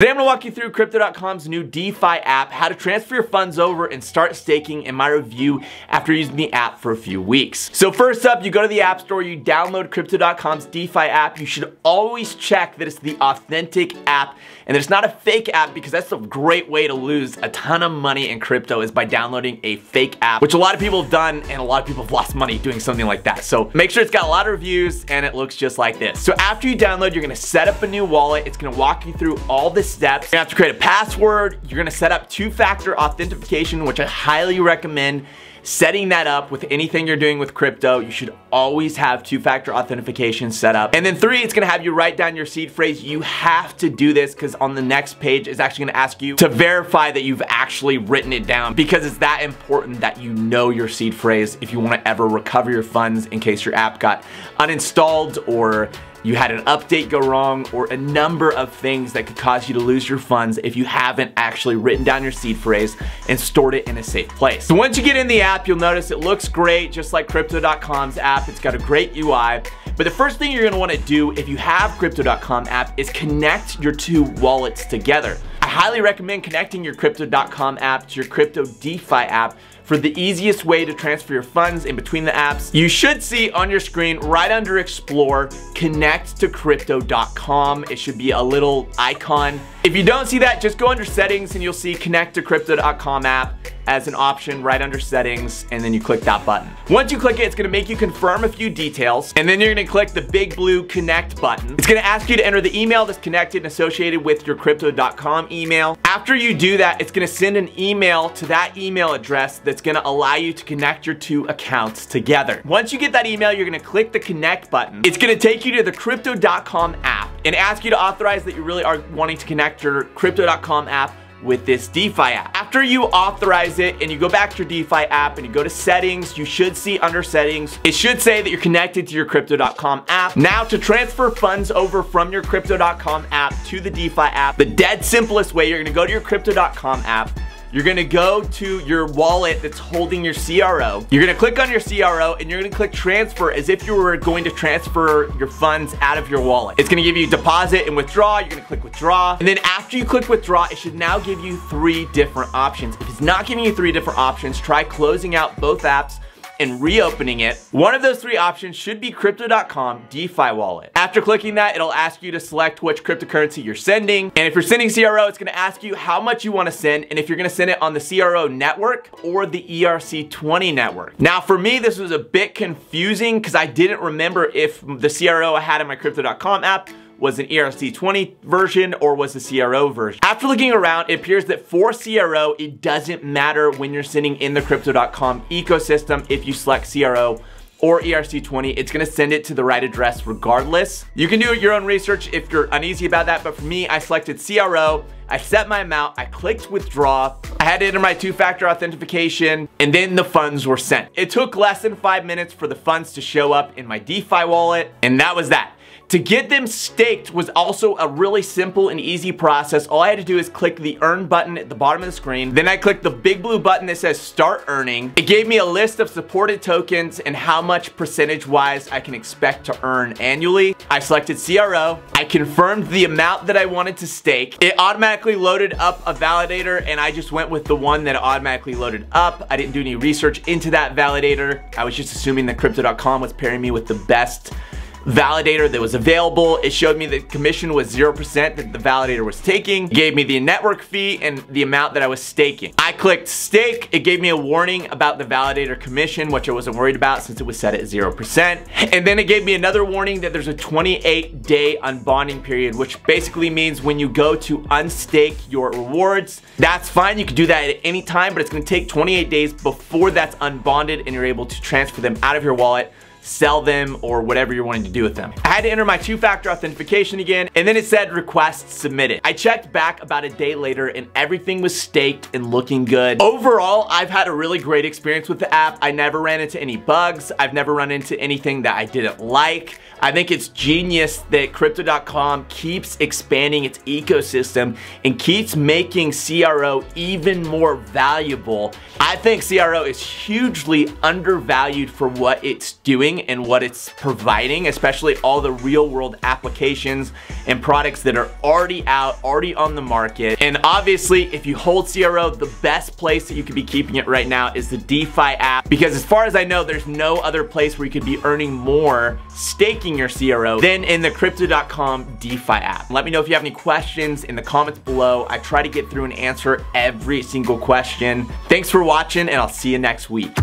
Today I'm gonna walk you through Crypto.com's new DeFi app, how to transfer your funds over and start staking in my review after using the app for a few weeks. So first up, you go to the App Store, you download Crypto.com's DeFi app. You should always check that it's the authentic app and that it's not a fake app because that's a great way to lose a ton of money in crypto is by downloading a fake app, which a lot of people have done and a lot of people have lost money doing something like that. So make sure it's got a lot of reviews and it looks just like this. So after you download, you're gonna set up a new wallet. It's gonna walk you through all the steps. You have to create a password. You're gonna set up two-factor authentication, which I highly recommend setting that up with anything you're doing with crypto. You should always have two-factor authentication set up. And then three, it's gonna have you write down your seed phrase. You have to do this because on the next page, it's actually gonna ask you to verify that you've actually written it down because it's that important that you know your seed phrase if you wanna ever recover your funds in case your app got uninstalled or you had an update go wrong, or a number of things that could cause you to lose your funds if you haven't actually written down your seed phrase and stored it in a safe place. So once you get in the app, you'll notice it looks great, just like Crypto.com's app. It's got a great UI. But the first thing you're gonna wanna do if you have Crypto.com app is connect your two wallets together. I highly recommend connecting your Crypto.com app to your Crypto DeFi app for the easiest way to transfer your funds in between the apps. You should see on your screen right under Explore, connect to crypto.com. It should be a little icon. If you don't see that, just go under settings and you'll see connect to crypto.com app as an option right under settings and then you click that button. Once you click it, it's gonna make you confirm a few details and then you're gonna click the big blue connect button. It's gonna ask you to enter the email that's connected and associated with your crypto.com email. After you do that, it's gonna send an email to that email address that's gonna allow you to connect your two accounts together. Once you get that email, you're gonna click the connect button. It's gonna take you to the crypto.com app and ask you to authorize that you really are wanting to connect your crypto.com app with this DeFi app. After you authorize it and you go back to your DeFi app and you go to settings, you should see under settings, it should say that you're connected to your Crypto.com app. Now to transfer funds over from your Crypto.com app to the DeFi app, the dead simplest way, you're gonna go to your Crypto.com app, you're gonna go to your wallet that's holding your CRO. You're gonna click on your CRO and you're gonna click transfer as if you were going to transfer your funds out of your wallet. It's gonna give you deposit and withdraw. You're gonna click withdraw. And then after you click withdraw, it should now give you three different options. If it's not giving you three different options, try closing out both apps and reopening it, one of those three options should be Crypto.com DeFi wallet. After clicking that, it'll ask you to select which cryptocurrency you're sending. And if you're sending CRO, it's gonna ask you how much you wanna send and if you're gonna send it on the CRO network or the ERC20 network. Now for me, this was a bit confusing because I didn't remember if the CRO I had in my Crypto.com app was an ERC20 version or was the CRO version. After looking around, it appears that for CRO, it doesn't matter when you're sending in the Crypto.com ecosystem if you select CRO or ERC20, it's gonna send it to the right address regardless. You can do your own research if you're uneasy about that, but for me, I selected CRO, I set my amount, I clicked withdraw, I had to enter my two-factor authentication, and then the funds were sent. It took less than five minutes for the funds to show up in my DeFi wallet, and that was that. To get them staked was also a really simple and easy process. All I had to do is click the earn button at the bottom of the screen. Then I clicked the big blue button that says start earning. It gave me a list of supported tokens and how much percentage wise I can expect to earn annually. I selected CRO. I confirmed the amount that I wanted to stake. It automatically loaded up a validator and I just went with the one that automatically loaded up. I didn't do any research into that validator. I was just assuming that Crypto.com was pairing me with the best validator that was available. It showed me the commission was 0% that the validator was taking. It gave me the network fee and the amount that I was staking. I clicked stake. It gave me a warning about the validator commission, which I wasn't worried about since it was set at 0%. And then it gave me another warning that there's a 28 day unbonding period, which basically means when you go to unstake your rewards, that's fine. You can do that at any time, but it's gonna take 28 days before that's unbonded and you're able to transfer them out of your wallet sell them, or whatever you're wanting to do with them. I had to enter my two-factor authentication again, and then it said request submitted. I checked back about a day later and everything was staked and looking good. Overall, I've had a really great experience with the app. I never ran into any bugs. I've never run into anything that I didn't like. I think it's genius that Crypto.com keeps expanding its ecosystem and keeps making CRO even more valuable. I think CRO is hugely undervalued for what it's doing doing and what it's providing, especially all the real world applications and products that are already out, already on the market. And obviously, if you hold CRO, the best place that you could be keeping it right now is the DeFi app because as far as I know, there's no other place where you could be earning more staking your CRO than in the Crypto.com DeFi app. Let me know if you have any questions in the comments below. I try to get through and answer every single question. Thanks for watching and I'll see you next week.